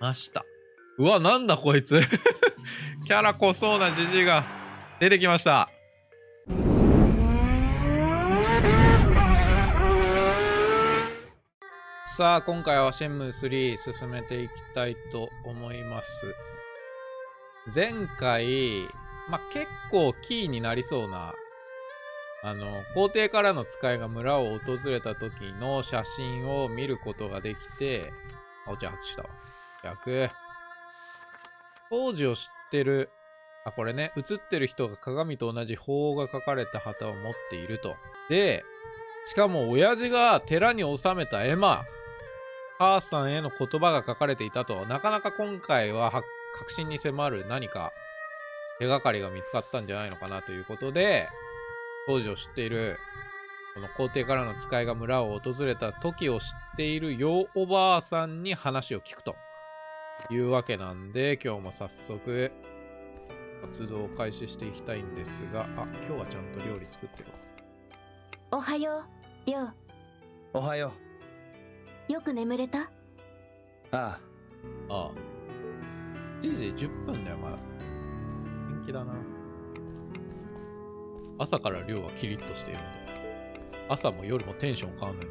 ました。うわ、なんだこいつ。キャラ濃そうなジジイが出てきました。さあ、今回はシェンムー3進めていきたいと思います。前回、まあ、結構キーになりそうな、あの、皇帝からの使いが村を訪れた時の写真を見ることができて、あ、お茶拍手したわ。逆。当時を知ってる、あ、これね、映ってる人が鏡と同じ鳳が書かれた旗を持っていると。で、しかも親父が寺に収めた絵馬、母さんへの言葉が書かれていたと、なかなか今回はは確信に迫る何か手がかりが見つかったんじゃないのかなということで、当時を知っている、この皇帝からの使いが村を訪れた時を知っているヨおばあさんに話を聞くというわけなんで、今日も早速、活動を開始していきたいんですが、あ、今日はちゃんと料理作ってるわ。おはよう、りょう。おはよよく眠れた？うああああ。1時10分だよ、まだ。元気だな。朝から量はキリッとしているんで。朝も夜もテンション変わんない。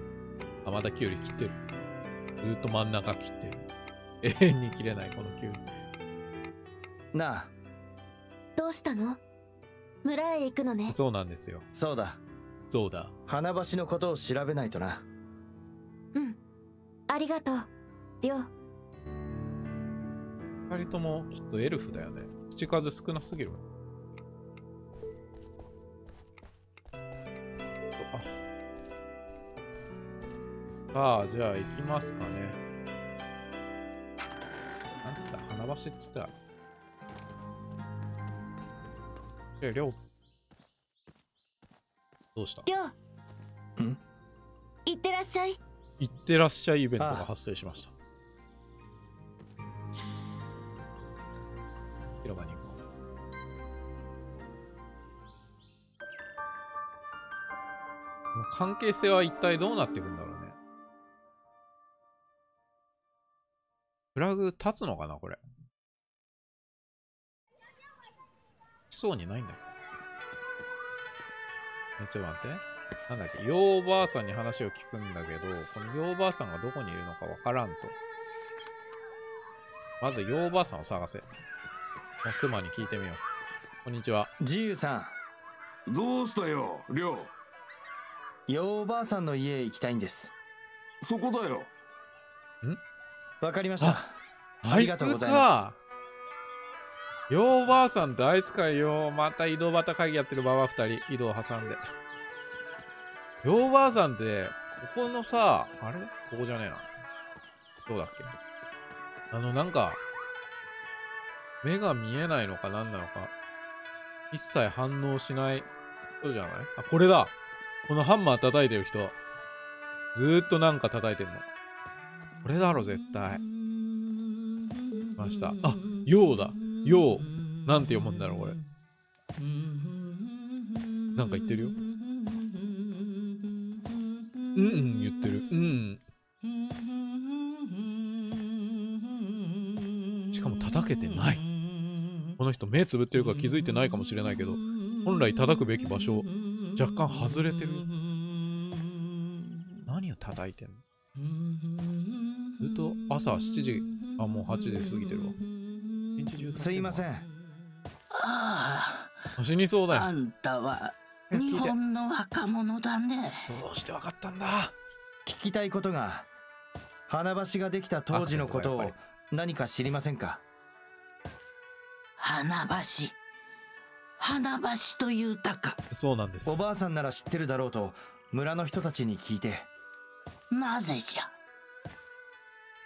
あ、まだキュウリ切ってる。ずーっと真ん中切ってる。永遠に切れない、このキュウリ。なあどうしたの？村へ行くのね。そうなんですよ。そうだそうだ。花橋のことを調べないとなうん。ありがとう、りょう。二人ともきっとエルフだよね。口数少なすぎる。あさあ、じゃあ行きますかね。なんつった花橋っつったじゃあ、りょう。どうした？りょう。ん？いってらっしゃい。行ってらっしゃいイベントが発生しました。広場に行こう。関係性は一体どうなっていくんだろう？フラグ立つのかなこれ。来そうにないんだけど。えちょっと待って。なんだっけ、ヨーばあさんに話を聞くんだけど、このヨーばあさんがどこにいるのかわからんと。まず、ヨーばあさんを探せ。あクマに聞いてみよう。こんにちは。自由さどうしたよ、りょんようおばあさんの家へ行きたいんですう。そこだよ。わかりましたあありがとうございまあいつか。ヨーばあさんってあいつかよ。また井戸端会議やってるババア二人、井戸を挟んで。ヨーばあさんって、ここのさ、あれ？ここじゃねえな。どうだっけ？あの、なんか、目が見えないのか何なのか、一切反応しない人じゃない？あ、これだこのハンマー叩いてる人。ずーっとなんか叩いてるの。これだろ、絶対。来ました。あ、ようだ。よう。なんて読むんだろう、これ。なんか言ってるよ。うんうん言ってる。うん。しかも叩けてない。この人目つぶってるから気づいてないかもしれないけど、本来叩くべき場所、若干外れてる。何を叩いてんの？ずっと朝7時、あ、もう8時過ぎてるわ。一日中すいませんあ死にそうあ、だよ。あんたは日本の若者だね。どうしてわかったんだ？聞きたいことが花橋ができた当時のことを何か知りませんか？花橋。花橋というたか。そうなんです。おばあさんなら知ってるだろうと村の人たちに聞いてなぜじゃ？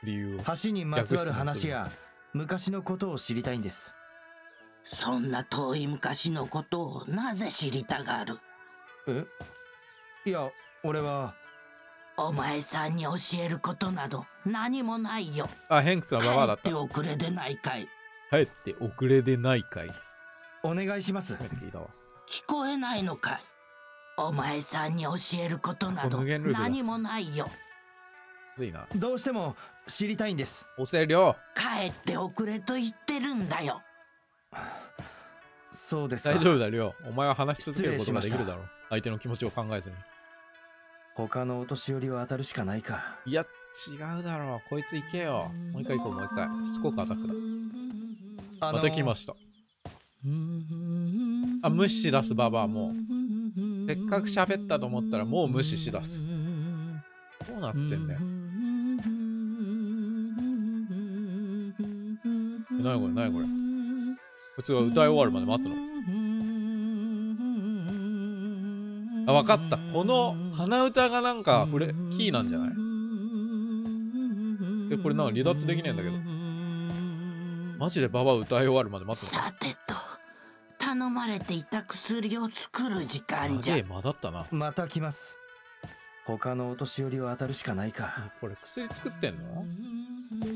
理由を。橋にまつわる話や昔のことを知りたいんですそんな遠い昔のことをなぜ知りたがる？え？いや俺はお前さんに教えることなど何もないよ。あ、ヘンクスはババアだった帰って。おくれでないかい。帰って遅れでないかい。お願いします聞こえないのかい。お前さんに教えることなど何もないよ。いな。どうしても知りたいんです。押せりょ帰っておくれと言ってるんだよ。そうですか。大丈夫だりょお前は話し続けることができるだろう。相手の気持ちを考えずに。他のお年寄りを当たるしかないか。いや違うだろう。こいつ行けよ。もう一回行こうもう一回。しつこくアタックだあのまた来ました。あ無視し出すババアもう。せっかく喋ったと思ったらもう無視し出す。どうなってんだよ何これ何これ。こいつが歌い終わるまで待つの。あ分かった。この鼻歌がなんかフレキーなんじゃない？えこれなんか離脱できねえんだけど。マジでババア歌い終わるまで待つの？さてと頼まれていた薬を作る時間じゃ。混ざったな。また来ます。他のお年寄りを当たるしかないか。これ薬作ってんの？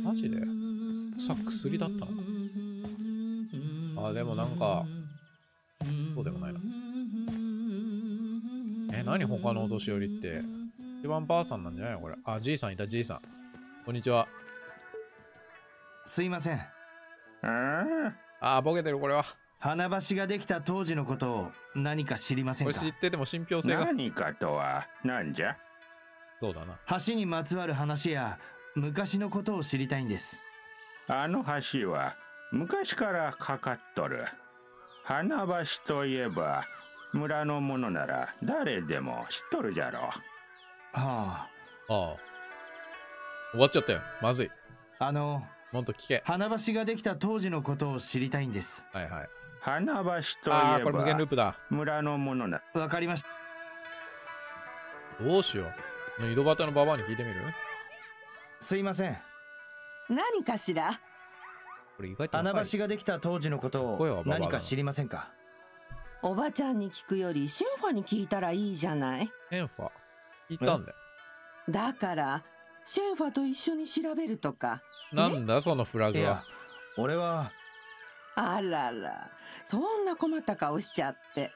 マジで？さ薬だったのか。あでもなん。かそうでもないなえ何他のお年寄りって一番ばあさん。なん。じゃないのこれあじいさん。いたじいさん。こん。にちはすいません。ああボケてるこれは花橋ができた当時のことを何か知りません。か知ってても信憑性が何かとは何じゃそうだな橋にまつわる話や昔のことを知りたいん。ですあの橋は昔からかかっとる。花橋といえば村の者なら誰でも知っとるじゃろ。はあ。ああ。終わっちゃったよ。まずい。あのもっと聞け。花橋ができた当時のことを知りたいんです。はいはい。花橋といえああこれ無限ルーばプだ。村の者なわかりました。どうしよう。井戸端のババアに聞いてみる？すいません何かしら？これ意外と花若い橋ができた当時のことを何か知りませんか？おばちゃんに聞くよりシェンファに聞いたらいいじゃない？エンファ？聞いたんだよ。だからシェンファと一緒に調べるとか。なんだそのフラグは？いや俺は。あらら。そんな困った顔しちゃって。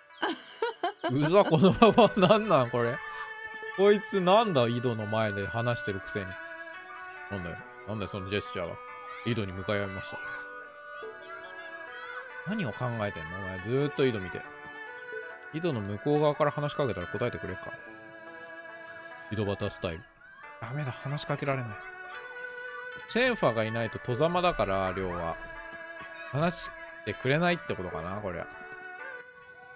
うざこのババアなんなんこれ？こいつなんだ井戸の前で話してるくせに。なんだよなんだよそのジェスチャーは。井戸に向かい合いました。何を考えてんの？お前ずーっと井戸見て。井戸の向こう側から話しかけたら答えてくれっか。井戸端スタイル。ダメだ話しかけられない。シェンファがいないと戸ざまだから亮は。話してくれないってことかなこれ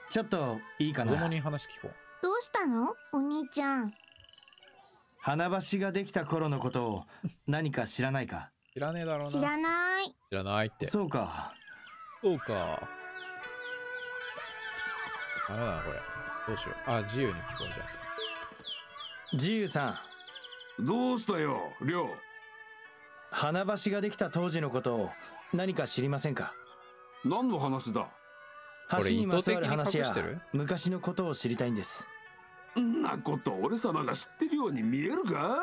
ちょっといいかな。子供に話聞こう。どうしたの？お兄ちゃん花橋ができた頃のことを何か知らないか？知らねえだろうな。知らない。知らないって。そうか。そうか。ダメだな、これ。どうしよう。あ、自由に聞こうじゃ自由さん。どうしたよ亮花橋ができた当時のことを何か知りませんか？何の話だ？これ橋にまつわる話や昔のことを知りたいんですんなこと俺様が知ってるように見えるか？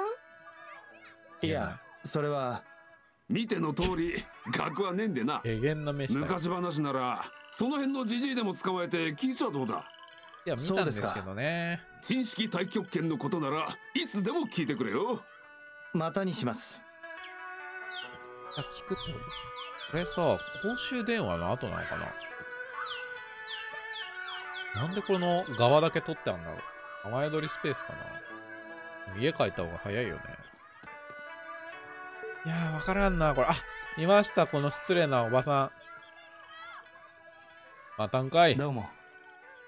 いやそれは。見ての通り学はねえんでな。昔話ならその辺のじじいでも捕まえて聞いちゃどうだ？いや、見たんですけどね。珍式太極拳のことならいつでも聞いてくれよ。またにします。あ、聞くってこと。これさ、公衆電話の後なのかな？なんでこの側だけ取ってあんだろう？名前取りスペースかな家帰った方が早いよね。いやー、わからんな、これ。あ、いました、この失礼なおばさん。またんかい。どうも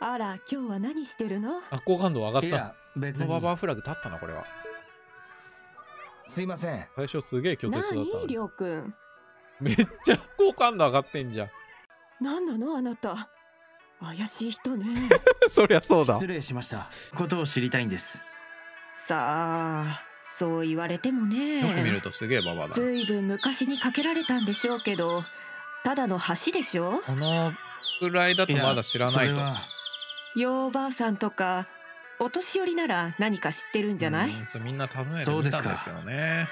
あら今日は何してるの？あ、好感度上がった。別このババアにフラグ立ったな、これは。すいません最初すげえ拒絶だったの何に。りょうくん？めっちゃ好感度上がってんじゃん。何なのあなた？怪しい人ね そりゃそうだ失。礼しましたことを知りたいんですさあそう言われてもねよく見るとすげえババアだな。ずいぶん昔に架けられたんでしょうけどただの橋でしょ？このくらいだとまだ知らないと。ようばあさんとかお年寄りなら何か知ってるんじゃない？みんな尋ねてんですけどね。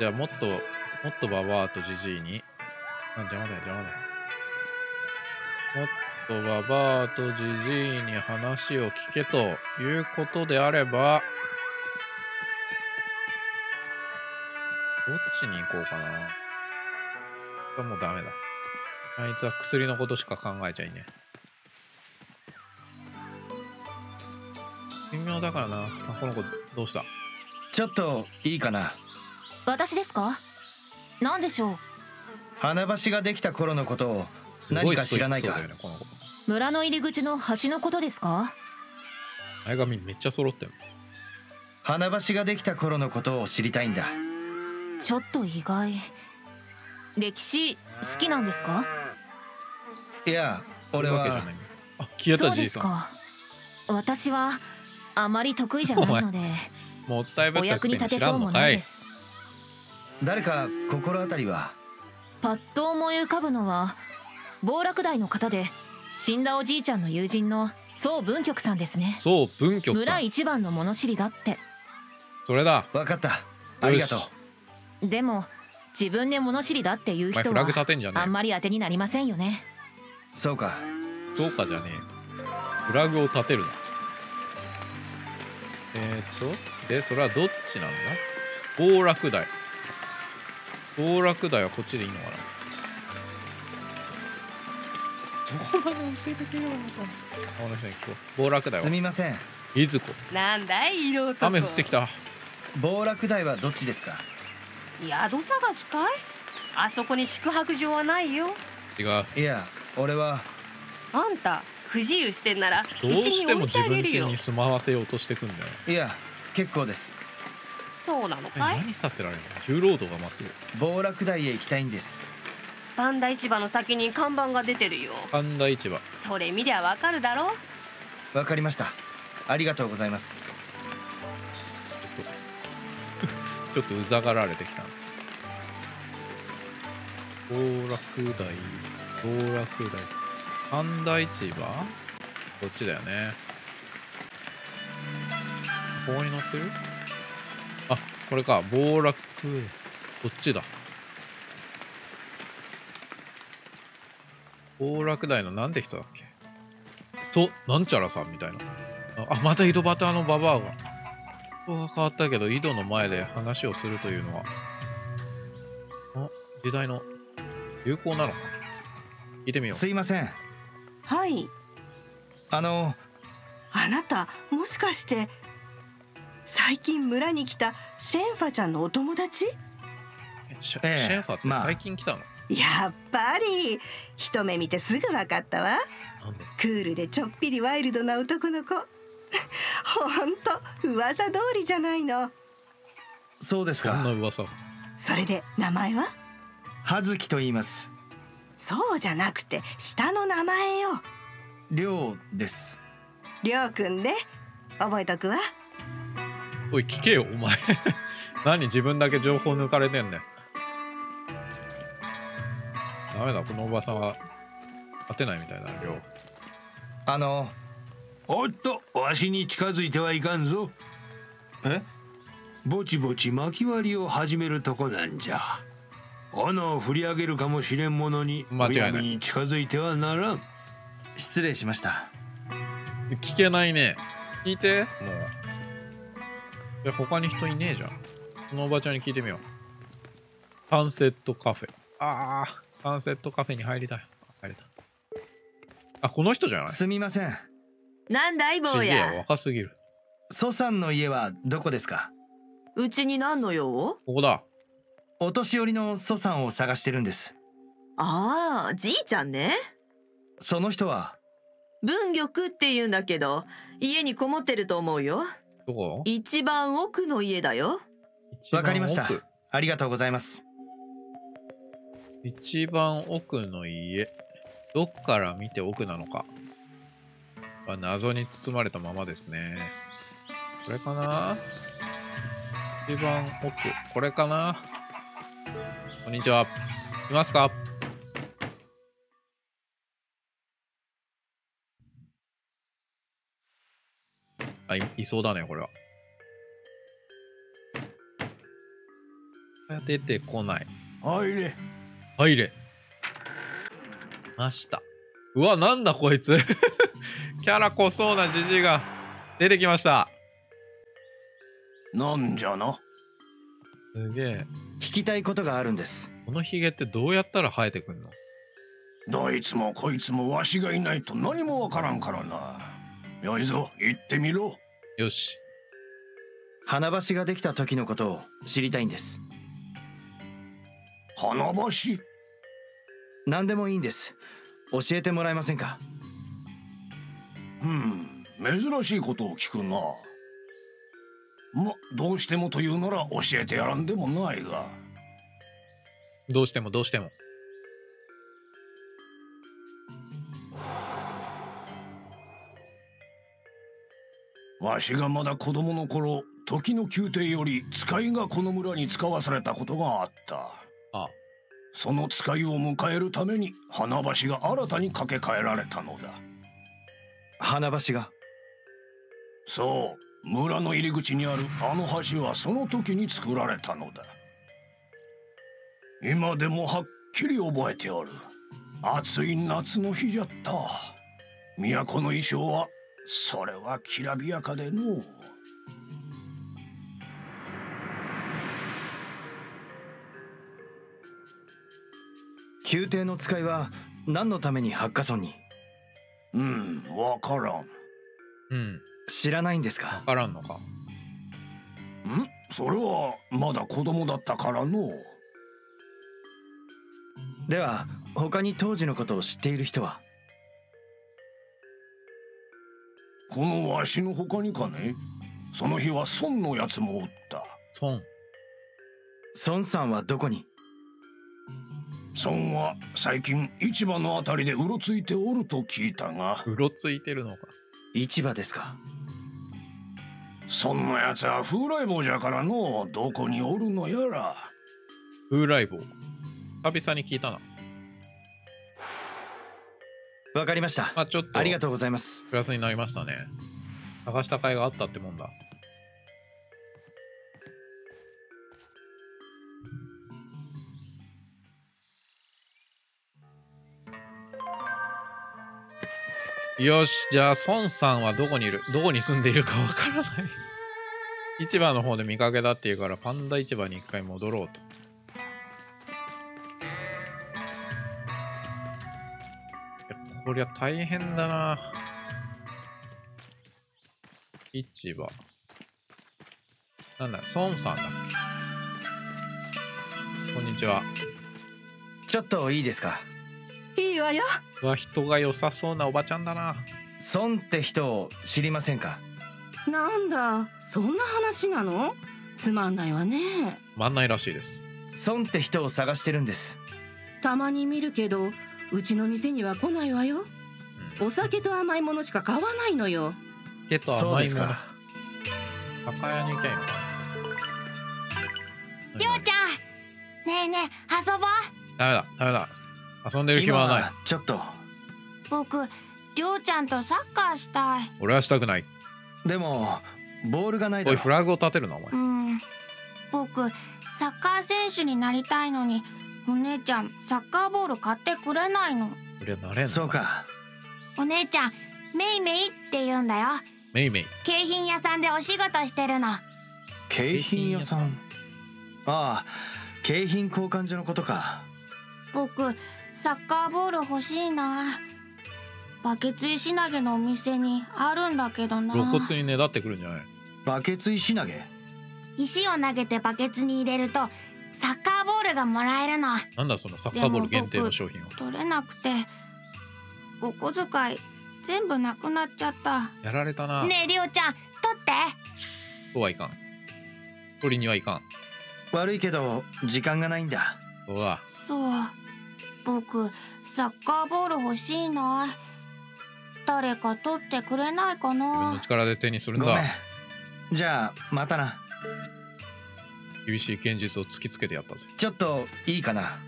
じゃあもっと、もっとババアとジジイに。あ、邪魔だよ、邪魔だよ。もっとババアとジジイに話を聞けということであれば、どっちに行こうかな。もうダメだ。あいつは薬のことしか考えちゃいねえ。微妙だからな。あこの子どうした？ちょっといいかな私ですか？何でしょう？花橋ができた頃のことをすごい何かストイック知らないか。そうだよね、この子。村の入り口の橋のことですか？前髪めっちゃ揃ってる。花橋ができた頃のことを知りたいんだ。ちょっと意外。歴史好きなんですか？いや俺は。あ、消えたじいさん。ですか私はあまり得意じゃないのでもったいぶおったくせに知ら役に立てそんのかいうもないで。す。誰か心当たりは？パッと思い浮かぶのは暴落台の方で死んだおじいちゃんの友人の宋文局さんですねそう、文局さ村ん。一番の物知りだってそれだ。分かったありがとうでも自分で物知りだっていう人お前フラグは立てんじゃねあんまり当てになりませんよねそうかえ。そうかじゃねえよ。フラグを立てるな。えー、っと、で、それはどっちなんだ？暴落台。暴落台はこっちでいいのかな？そこまで教えてくれよ、あこの。人に聞こう。暴落台はすみません。いずこ？なんだい色男。雨降ってきた。暴落台はどっちですか？宿探しかい？あそこに宿泊所はないよ。違う。いや俺は。あんた不自由してんならうどうちに置いてしても自あげるよ。分家に住まわせようとしてくんだよ。いや結構です。そうなのえかい？何させられるの？重労働が待ってる。暴落台へ行きたいんですパンダ市場の先に看板が出てるよ神田市場。それ見りゃわかるだろわかりましたありがとうございますちょっと、ちょっとうざがられてきたな。暴落台、暴落台。神田市場？こっちだよね。ここに乗ってる？あ、これか。暴落。こっちだ。暴落台のなんて人だっけ？そう、なんちゃらさんみたいな。あ、また井戸端のババアが。人が変わったけど、井戸の前で話をするというのは、あ、時代の流行なのか？聞いてみよう。すいません。はい。あのあなたもしかして最近村に来たシェンファちゃんのお友達？シェええシェンファってまあ。最近来たの、やっぱり。一目見てすぐ分かったわ。なんで？クールでちょっぴりワイルドな男の子。ほんと噂通りじゃないの。そうですそんなか噂。それで名前は？葉月と言います。そうじゃなくて下の名前よ。亮です。りょうくんね。覚えとくわ。おい、聞けよ、お前。何自分だけ情報抜かれてんねん。ダメだ、このおばさんは勝てないみたいだな、量。あのおっとわしに近づいてはいかんぞえ？ぼちぼち巻き割りを始めるとこなんじゃ斧を振り上げるかもしれんものに間違いに近づいてはならん失礼しました聞けないね。聞いて、もう。いや、他に人いねえじゃん。このおばちゃんに聞いてみよう。サンセットカフェ。ああ、サンセットカフェに入りたい。入れた。あ、この人じゃない？すみません。なんだい坊や。若すぎる。蘇さんの家はどこですか？うちに何の用？ここだ。お年寄りの蘇さんを探してるんです。ああじいちゃんね。その人は？文玉って言うんだけど家にこもってると思うよ。どこ？一番奥の家だよ。わかりました。ありがとうございます一番奥の家。どっから見て奥なのか。は謎に包まれたままですね。これかな？一番奥。これかな？こんにちは。いますか？あい、いそうだね、これは。出てこない。入れ入れ。ました。うわ、なんだこいつ。キャラ濃そうなじじいが出てきました。なんじゃなすげえ。聞きたいことがあるんですこのヒゲってどうやったら生えてくんの？どいつもこいつもわしがいないと何もわからんからなよいぞ行ってみろよし花橋ができた時のことを知りたいんです花橋？何でもいいんです。教えてもらえませんか？うん珍しいことを聞くな。まどうしてもというなら教えてやらんでもないが。どうしてもどうしても。わしがまだ子供の頃時の宮廷より使いがこの村に使わされたことがあったあ。その使いを迎えるために花橋が新たに架け替えられたのだ。花橋が？そう村の入り口にあるあの橋はその時に作られたのだ。今でもはっきり覚えておる。暑い夏の日じゃった。都の衣装はそれはきらびやかでのう宮廷の使いは何のためにハッカソンに？うんわからん。うん。知らないんですか？わからんのか？んそれはまだ子供だったからの。では他に当時のことを知っている人は？このわしの他にかね？その日は孫のやつもおった。孫。孫さんはどこに？孫は最近市場のあたりでうろついておると聞いたが。うろついてるのか。市場ですか？孫のやつは風来坊じゃからのどこにおるのやら。風来坊。久々に聞いたな。わかりました。まあちょっと。ありがとうございます。プラスになりましたね。探した甲斐があったってもんだよし、じゃあ、孫さんはどこにいるどこに住んでいるかわからない市場の方で見かけたっていうから、パンダ市場に一回戻ろうと。いやこりゃ大変だな。市場。なんだ、孫さんだっけ？こんにちは。ちょっといいですか？わよ。うわ、人が良さそうなおばちゃんだな。孫って人を知りませんか？なんだそんな話なの？つまんないわね。まんないらしいです。孫って人を探してるんです。たまに見るけどうちの店には来ないわよ。お酒と甘いものしか買わないのよ。けとそう甘いもの。ですか。酒屋に行きゃいいのかりょうちゃん。ねえねえ遊ぼう。ダメだ、ダメだ。遊んでる暇はない。今ちょっと。僕りょうちゃんとサッカーしたい。俺はしたくない。でもボールがないだおい、ろフラグを立てるな、お前。う。ん。僕サッカー選手になりたいのにお姉ちゃんサッカーボール買ってくれないの。そりゃなれんの。そうか。お姉ちゃんメイメイって言うんだよ。メイメイ。景品屋さんでお仕事してるの。景品屋さん？ああ景品交換所のことか。僕サッカーボール欲しいなバケツ石投げのお店にあるんだけどな露骨にねだってくるんじゃない？バケツ石投げ？石を投げてバケツに入れるとサッカーボールがもらえるのなんだそのサッカーボール限定の商品を。取れなくてお小遣い全部なくなっちゃったやられたな。ねえりおちゃん取ってとはいかん。取りにはいかん。悪いけど時間がないんだそうだ。そう僕サッカーボール欲しいな。誰か取ってくれないか自分のな力で手にするんごめん。だ。じゃあまたな。厳しい現実を突きつけてやったぜ。ちょっといいかな。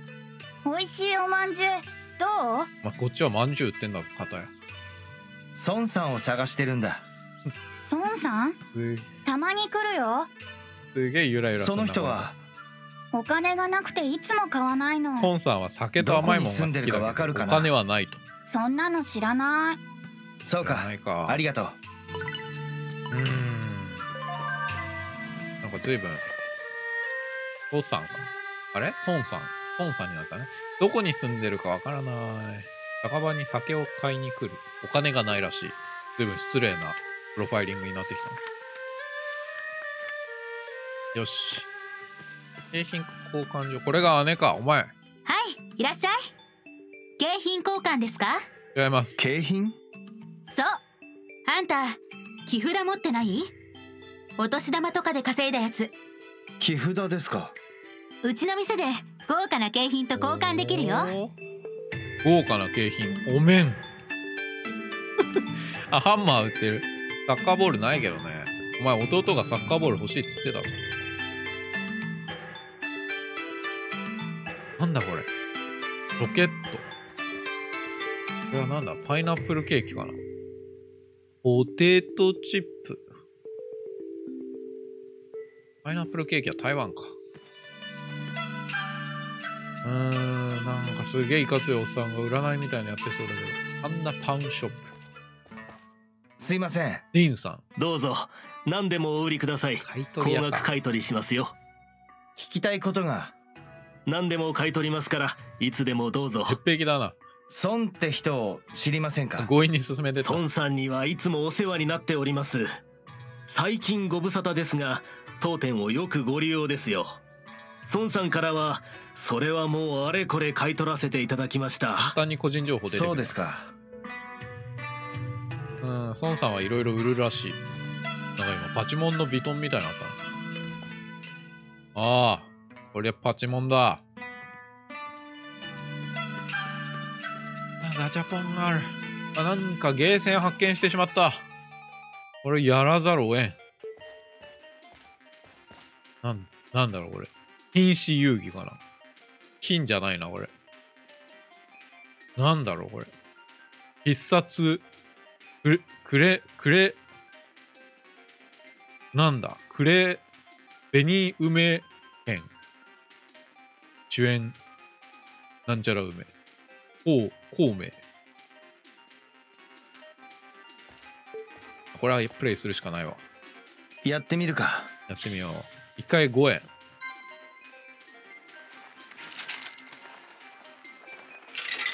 美味しいおまんじゅうどう？まあ、こっちはまんじゅう売ってんだぞ、片や。孫さんを探してるんだ。孫さん？すたまに来るよ。すげえゆらゆらすその人はお金がなくていつも買わないの孫さんは酒と甘いもんが好きだどこに住んでるかど、かるかな？お金はないと。そんなの知らないそうか。ありがとううーん。なんか随分、父さんか。あれ？孫さん。孫さんになったね。どこに住んでるかわからない。酒場に酒を買いに来る。お金がないらしい。随分失礼なプロファイリングになってきたね。よし。景品交換所。これが姉か。お前。はいいらっしゃい景品交換ですか？違います。景品？そうあんた木札持ってない？お年玉とかで稼いだやつ木札ですか？うちの店で豪華な景品と交換できるよ豪華な景品。お面。あ、ハンマー売ってる。サッカーボールないけどね。お前、弟がサッカーボール欲しいっつってたぞ。なんだこれ。ロケット。これはなんだ？パイナップルケーキかな？ポテトチップ。パイナップルケーキは台湾か。うーん、なんかすげえいかついおっさんが占いみたいなのやってそうだけど。あんなパンショップ。すいませんディーンさん。どうぞ何でもお売りください高額買い取りしますよ聞きたいことが何でも買い取りますからいつでもどうぞ。鉄壁だな。孫って人を知りませんか？強引に進めてた。孫さんにはいつもお世話になっております。最近ご無沙汰ですが当店をよくご利用ですよ。孫さんからはそれはもうあれこれ買い取らせていただきました。簡単に個人情報出てそうですか。うん、孫さんはいろいろ売るらしい。なんか今、パチモンのビトンみたいなのあったな。ああ、これパチモンだ。ガチャポンがある。あ、なんかゲーセン発見してしまった。これやらざるを得ん。なん、なんだろうこれ。瀕死遊戯かな。金じゃないな、これ。なんだろうこれ。必殺くれ、くれ、くれ、なんだ、くれ、紅梅園。主演、なんちゃら梅。こう、孔明。これはプレイするしかないわ。やってみるかやってみよう。一回5円。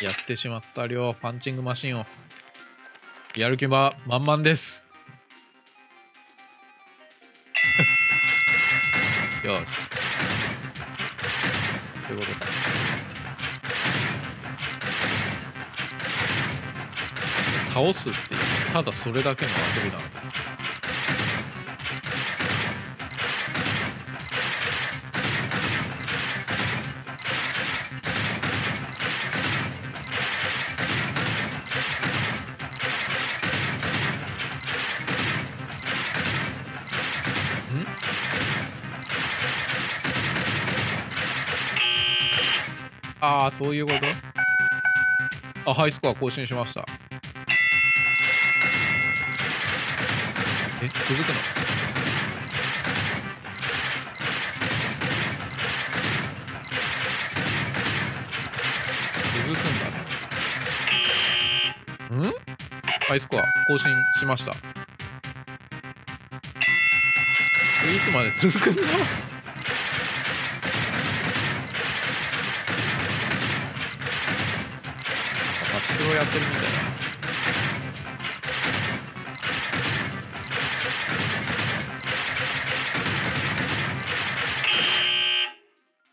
やってしまった量、パンチングマシンを。やる気は満々です。よし。倒すっていう、ただそれだけの遊びなの。ああ、そういうこと？あ、ハイスコア更新しました。え、続くの続くんだね。ん？ハイスコア更新しました。これいつまで続くんだ？パチスロやってるみたいな。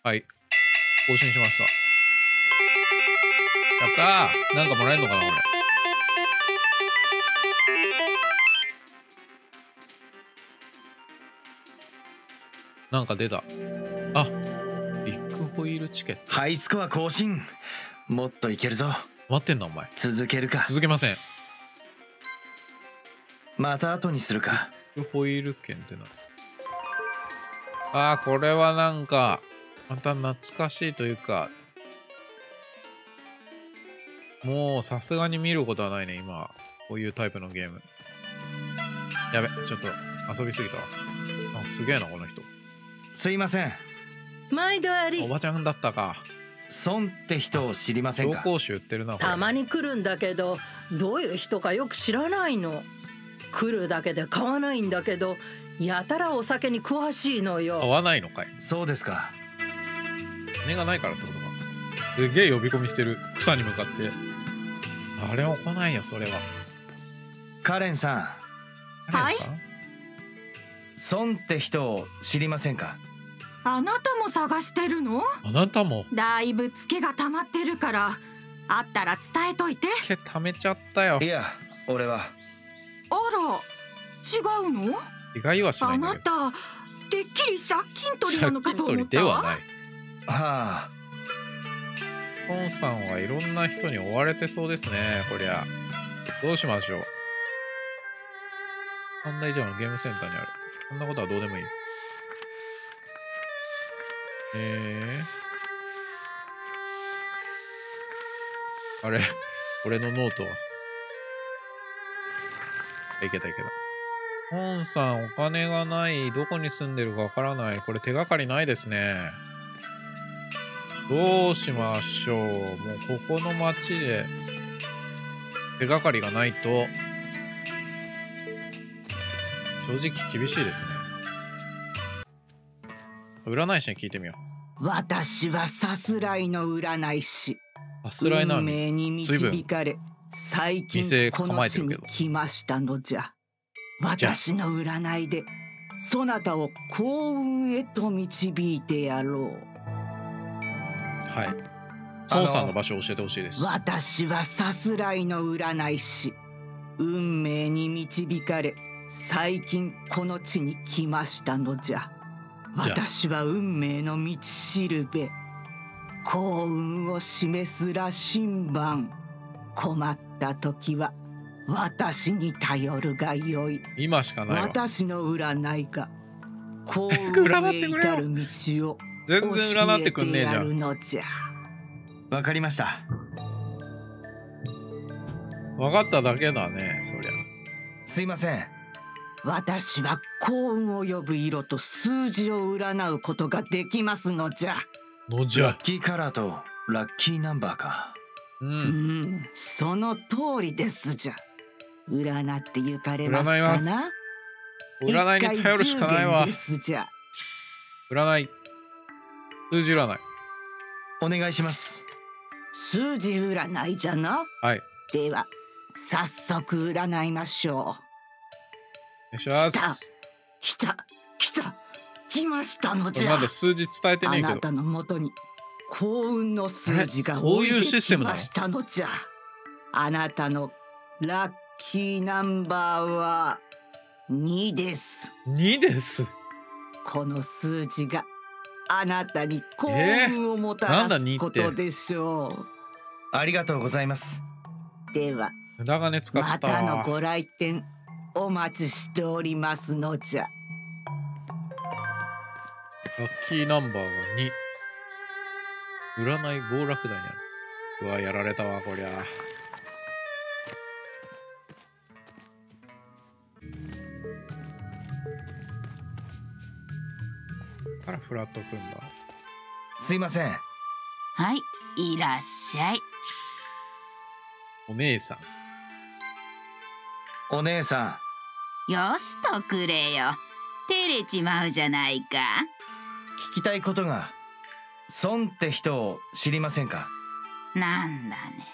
はい。更新しました。やったーなんかもらえるのかなこれ。なんか出た。あ、ビッグホイールチケット。ハイスコア更新もっといけるぞ待ってんな、お前。続けるか続けません。また後にするかビッグホイール券ってな。あー、これはなんか、また懐かしいというか、もうさすがに見ることはないね、今。こういうタイプのゲーム。やべ、ちょっと遊びすぎたわ。あ、すげえな、この人。すいません毎度ありおばちゃんだったか。孫って人を知りませんか？紹興酒売ってるな、これたまに来るんだけどどういう人かよく知らないの来るだけで買わないんだけどやたらお酒に詳しいのよ合わないのかいそうですか金がないからってことか。すげえ呼び込みしてる。草に向かって。あれも来ないよ、それは。カレンさんはい孫って人を知りませんか？あなたも探してるの？あなたも？だいぶツケが溜まってるからあったら伝えといて毛溜めちゃったよ。いや俺はあら違うの？意外はしないあんだけど。なたてっきり借金取りなのかと思取りったわではない。はあポンさんはいろんな人に追われてそうですね、こりゃ。どうしましょう。三大以上のゲームセンターにある。こんなことはどうでもいい。えー。あれ俺のノートは。いけたいけた。ポンさん、お金がない。どこに住んでるかわからない。これ手がかりないですね。どうしましょう。もうここの町で手がかりがないと正直厳しいですね。占い師に聞いてみよ私はさすらいの占い師さすらいなの運に導かれ最近店この地に構えてるけど来ましたのじゃ私の占いでそなたを幸運へと導いてやろうう。はい。孫さんの場所を教えてほしいです。私はさすらいの占い師運命に導かれ最近この地に来ましたのじゃ私は運命の道しるべ幸運を示す羅針盤困った時は私に頼るがよい今しかないわ。私の占いが 幸占運へ至る道を全然占ってくんねえじゃん。わかりました。分かっただけだね、そりゃ。すいません。私は幸運を呼ぶ色と数字を占うことができますのじゃ。のじゃ。ラッキーカラーとラッキーナンバーか。う。うん。んその通りですじゃ。占ってゆかれます占います。かな占いに頼るしかないわ。一回10元ですじゃ。占い。数字占い。お願いします数字占いじゃな？はい。では早速占いましょうお願いしま来たす。来た来た来ましたのじゃまだ数字伝えてねえけど。あなたのもとに幸運の数字がえそういてシステムなのきましたのじゃあなたのラッキーナンバーは2です2です。この数字があなたに幸運をもたらなんだ2ってすことでしょありがとうございますう、ではまたのわ。ご来店お待ちしておりますのじゃラッキーナンバーが2。占い暴落台にある。うわ、やられたわ、こりゃ。からフラット組んだ。すいません。はいいらっしゃい。お姉さん。お姉さよしとくれよ。照れちまうじゃないか。ん聞きたいことが孫って人を知りませんか？なんだね。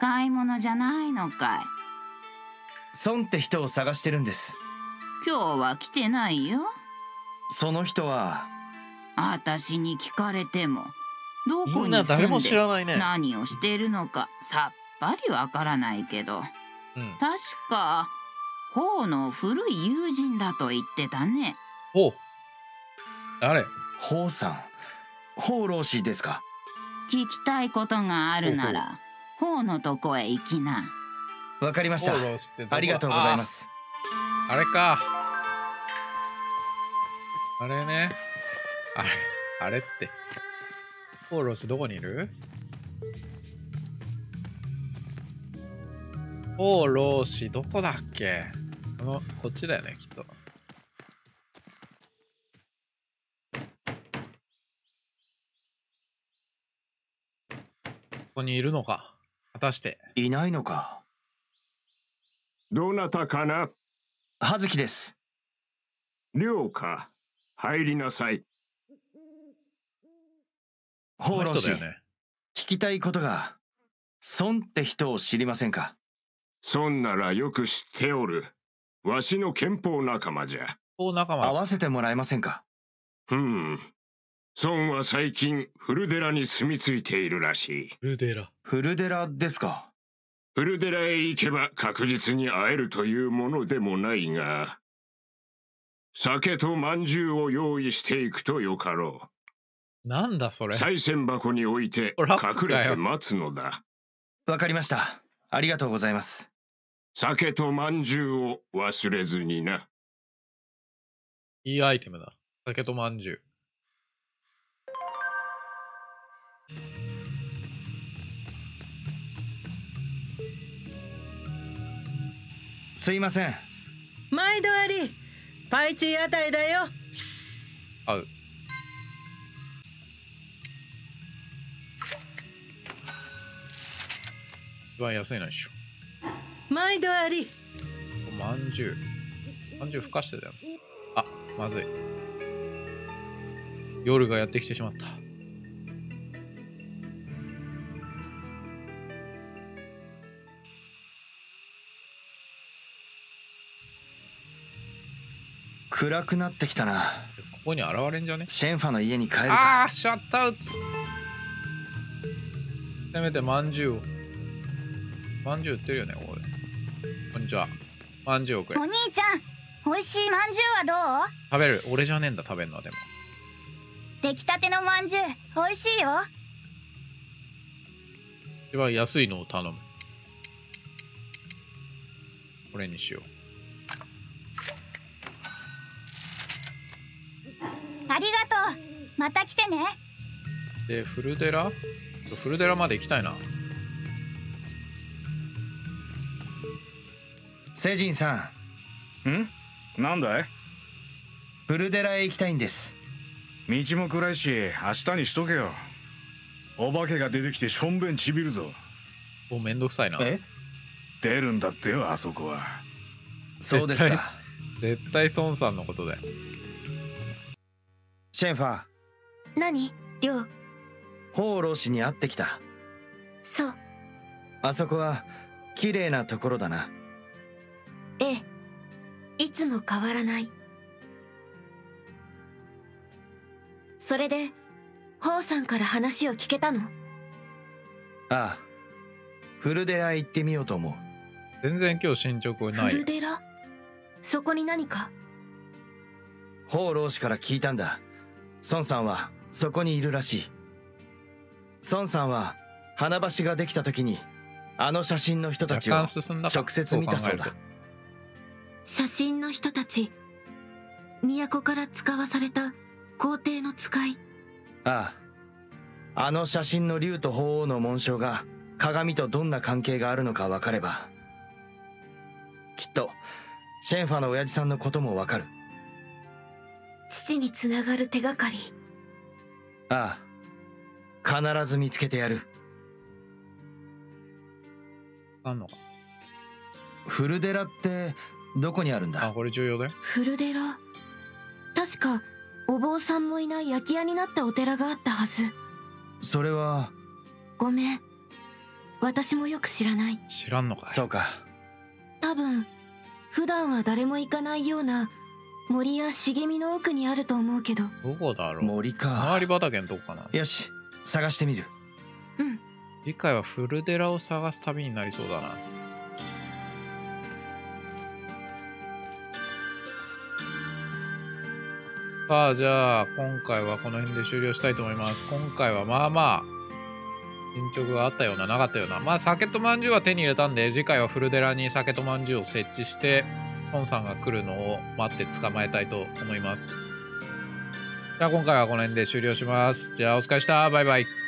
買い物じゃないのかい。孫って人を探してるんです。今日は来てないよ。その人はあたしに聞かれてもどこに住んで知らないね。何をしてるのかさっぱりわからないけど。うん。確か法の古い友人だと言ってたね。お誰？宝さん。宝老師ですか？聞きたいことがあるなら法のとこへ行きな。わかりました。ありがとうございます。あれか。あれね。あれ、あれって。フォロースどこにいる？フォローシどこだっけ？この、こっちだよね、きっと。ここにいるのか？果たして。いないのか？どなたかな？葉月です。亮か。入りなさい放浪し、この人だよね。聞きたいことが孫って人を知りませんか？そんならよく知っておる。わしの憲法仲間じゃ。お仲合わせてもらえませんか？うん。孫は最近古寺に住み着いているらしい。古寺。古寺ですか？古寺へ行けば確実に会えるというものでもないが酒と饅頭を用意していくとよかろなんだそれ。う賽銭箱に置いて隠れて待つのだ。わかりました。ありがとうございます。酒と饅頭を忘れずにな。いいアイテムだ。酒とまんじゅう。すいません。毎度あり。パイチー屋台だよ。合う。一番安いのにしよ毎度ありう。まんじゅう。まんじゅうふかしてたよ。あ、まずい。夜がやってきてしまった。暗くなってきたなここに現れんじゃね？シェンファの家に帰るかああ、シャットアウトせめてまんじゅうを。まんじゅう売ってるよね、これ。こんにちは。まんじゅうをくれお。兄ちゃん美味しいまんじゅうはどう？食べる。俺じゃねえんだ、食べるのはでも。出来たてのまんじゅう美味しいよ一番安いのを頼む。これにしよう。ありがとうまた来てねで、フルデラフルデラまで行きたいな。セジンさん。ん？なんだい？フルデラへ行きたいんです。道も暗いし明日にしとけよ。お化けが出てきてしょんべんちびるぞ。おめんどくさいな。え？出るんだってよあそこは。そうですか。絶対孫さんのことだよ。シェンファ何？りょう。放浪氏に会ってきた。そう。あそこは綺麗なところだなええ。いつも変わらない。それでホウさんから話を聞けたの？ああ。フルデラへ行ってみようと思う。全然今日進捗ない。よフル。デラそこに何か？放浪氏から聞いたんだ。孫さんはそこにいるらしい。孫さんは花橋ができた時にあの写真の人たちを直接見たそうだ。そう考写真の人たち。都から使わされた皇帝の使い。ああ。あの写真の竜と鳳凰の紋章が鏡とどんな関係があるのか分かればきっとシェンファの親父さんのことも分かる。父につながる手がかり。ああ。必ず見つけてやる。あんのか。フルデラってどこにあるんだ？あ、これ重要だよ。フルデラ確かお坊さんもいない焼き屋になったお寺があったはず。それは？ごめん。私もよく知らない。知らんのかそうか。多分普段は誰も行かないような森や茂みの奥にあると思うけど。どこだろう？森か。周り畑のとこかな？よし探してみる。次回はフルデラを探す旅になりそうだな。さあ、じゃあ、今回はこの辺で終了したいと思います。今回はまあまあ、進捗があったような、なかったような。まあ、酒とまんじゅうは手に入れたんで、次回はフルデラに酒とまんじゅうを設置して、孫さんが来るのを待って捕まえたいと思います。じゃあ、今回はこの辺で終了します。じゃあ、お疲れした。バイバイ。